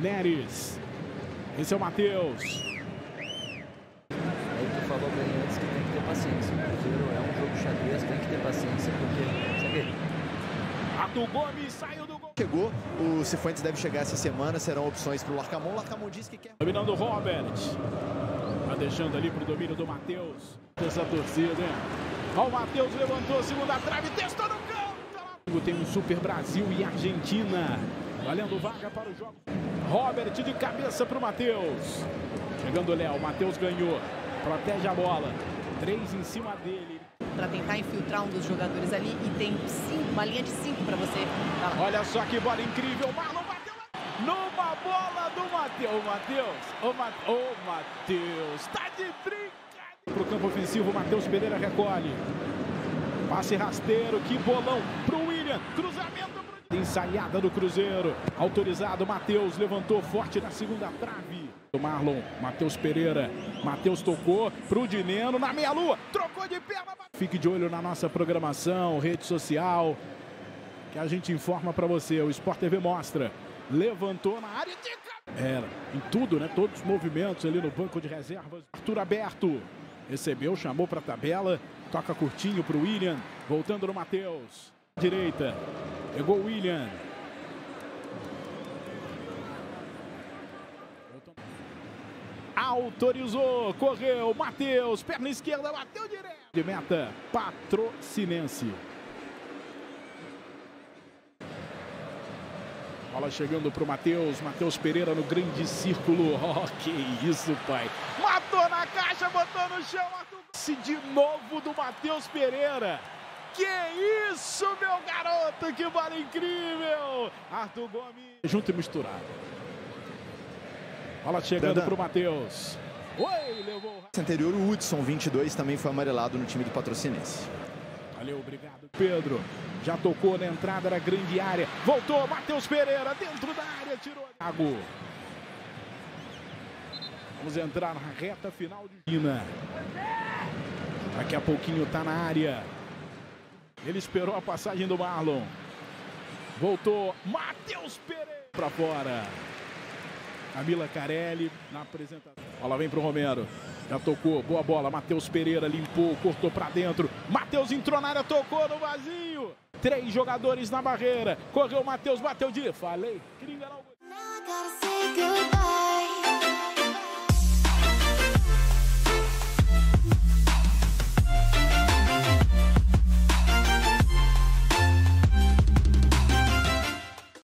Neres. Esse é o Matheus. Aí tu falou bem antes que tem que ter paciência. O Cruzeiro é um jogo xadrez, tem que ter paciência, porque, sabe, Arthur Gomes saiu do gol. Chegou, o Cifuentes deve chegar essa semana, serão opções para o Larcamon. O Larcamon diz que quer. Dominando o Robert. Tá deixando ali pro domínio do Matheus. Essa torcida, hein? Ó, o Matheus levantou, segunda trave, testou no canto. Tem um Super Brasil e Argentina. Valendo vaga para o jogo. Robert de cabeça pro Matheus. Chegando o Léo, Matheus ganhou. Protege a bola. Três em cima dele. para tentar infiltrar um dos jogadores ali e tem cinco, uma linha de cinco para você. Olha só que bola incrível. Marlon bateu. Numa bola do Matheus. Ô, Matheus. Ô, Ma... Ô, Matheus. Tá de brincadeira. Pro campo ofensivo, Matheus Pereira recolhe. Passe rasteiro. Que bolão pro William. Cruzamento. Ensaiada do Cruzeiro. Autorizado. Matheus levantou forte na segunda trave. Marlon. Matheus Pereira. Matheus tocou pro Dineno na meia-lua. Trocou de perna. Fique de olho na nossa programação, rede social que a gente informa para você. O Sport TV mostra. Levantou na área de Era em tudo, né? Todos os movimentos ali no banco de reservas. Arthur aberto. Recebeu, chamou para tabela. Toca curtinho para o William. Voltando no Matheus. Direita. Pegou o William. Autorizou. Correu. Matheus. Perna esquerda. Bateu direto. De meta. Patrocinense. Bola chegando para o Matheus. Matheus Pereira no grande círculo. Oh, que isso, pai. Matou na caixa, botou no chão. Se de novo do Matheus Pereira. Que isso, meu garoto. Que bola incrível. Arthur Gomes. Junto e misturado. Bola chegando para o Matheus. Oi, levou. Anterior, o Hudson, 22, também foi amarelado no time do Patrocinense. Valeu, obrigado. Pedro já tocou na entrada da grande área. Voltou, Matheus Pereira dentro da área, tirou. Thiago. Vamos entrar na reta final de China. Daqui a pouquinho tá na área. Ele esperou a passagem do Marlon. Voltou, Matheus Pereira para fora. Camila Carelli na apresentação. Bola vem pro Romero. Já tocou, boa bola. Matheus Pereira limpou, cortou para dentro. Matheus entrou na área, tocou no vazio. Três jogadores na barreira. Correu Matheus, bateu de. Falei. Queria enganar o...